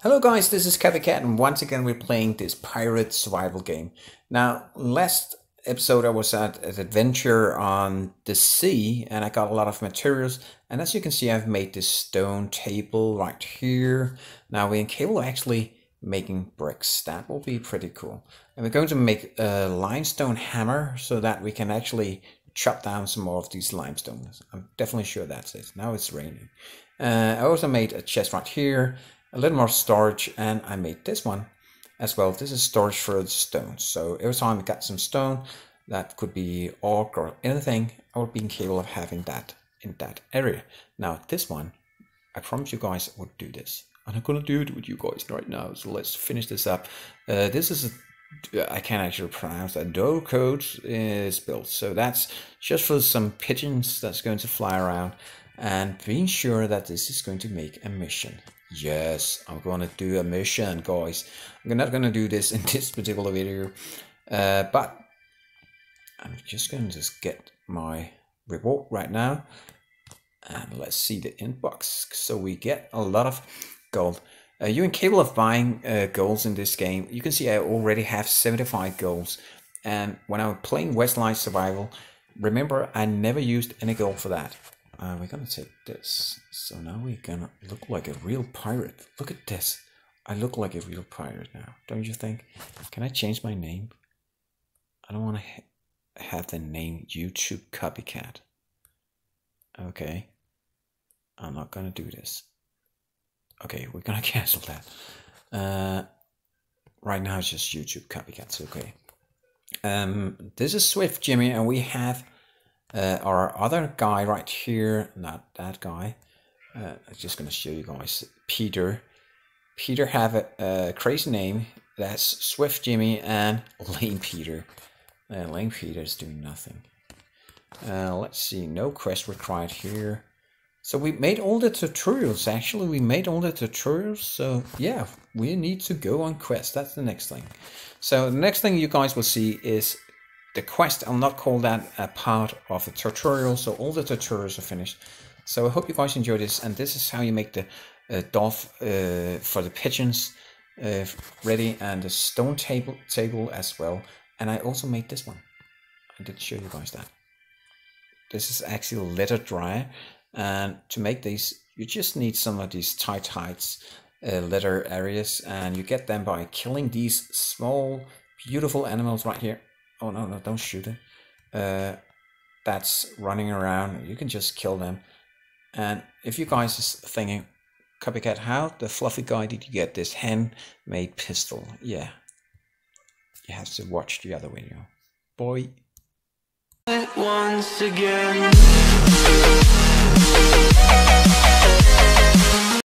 Hello guys, this is Cat, and once again we're playing this pirate survival game. Now, last episode I was at an adventure on the sea and I got a lot of materials and as you can see I've made this stone table right here. Now we're capable of actually making bricks. That will be pretty cool. And we're going to make a limestone hammer so that we can actually chop down some more of these limestones. I'm definitely sure that's it. Now it's raining. Uh, I also made a chest right here a little more storage and I made this one as well. This is storage for the stones. So every time I got some stone that could be orc or anything, I would be capable of having that in that area. Now this one, I promise you guys I would do this. And I'm gonna do it with you guys right now. So let's finish this up. Uh, this is a, I can't actually pronounce that. Dough code is built. So that's just for some pigeons that's going to fly around and being sure that this is going to make a mission. Yes, I'm gonna do a mission, guys. I'm not gonna do this in this particular video, uh, but I'm just gonna just get my reward right now. And let's see the inbox. So we get a lot of gold. Uh, you're incapable of buying uh, golds in this game. You can see I already have 75 goals. And when I was playing Westland Survival, remember I never used any gold for that. Uh, we're gonna take this. So now we're gonna look like a real pirate. Look at this. I look like a real pirate now, don't you think? Can I change my name? I don't want to ha have the name YouTube Copycat. Okay. I'm not gonna do this. Okay, we're gonna cancel that. Uh, right now it's just YouTube Copycats, okay. Um, this is Swift Jimmy, and we have uh, our other guy right here, not that guy. Uh, I'm just to show you guys. Peter. Peter have a, a, crazy name. That's Swift Jimmy and Lame Peter. Uh, Lame Peter is doing nothing. Uh, let's see. No quest required here. So we made all the tutorials. Actually, we made all the tutorials. So yeah, we need to go on quest. That's the next thing. So the next thing you guys will see is the quest, I'll not call that a part of the tutorial, so all the tutorials are finished. So I hope you guys enjoy this, and this is how you make the uh, uh, for the pigeons uh, ready, and the stone table table as well. And I also made this one. I did show you guys that. This is actually a letter dryer, and to make these, you just need some of these tight heights uh, letter areas, and you get them by killing these small, beautiful animals right here oh no no don't shoot it uh, that's running around. You can just kill them. And if you guys are thinking copycat how the fluffy guy did you get this handmade pistol? Yeah. You have to watch the other video. Boy. Once again